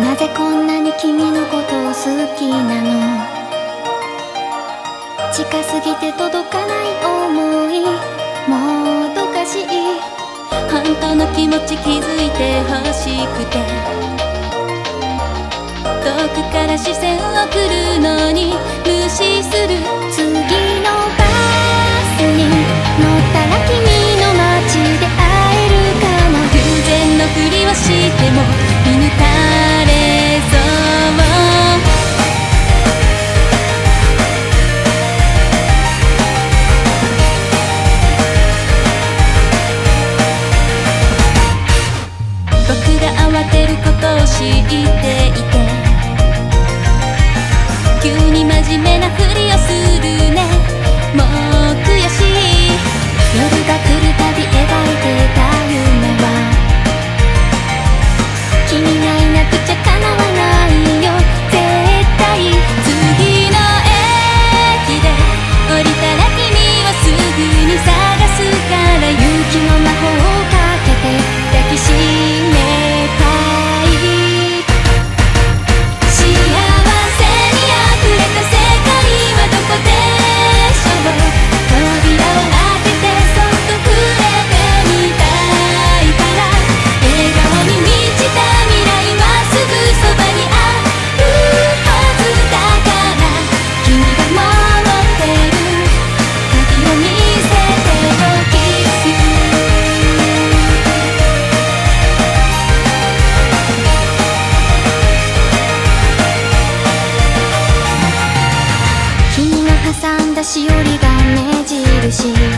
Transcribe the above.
なぜこんなに君のことを好きなの？近すぎて届かない思い。もどかしい。本んの気持ち気づいて欲しくて。遠くから視線を送るのに無視する。次の真面目なふりをするね。しおりが目印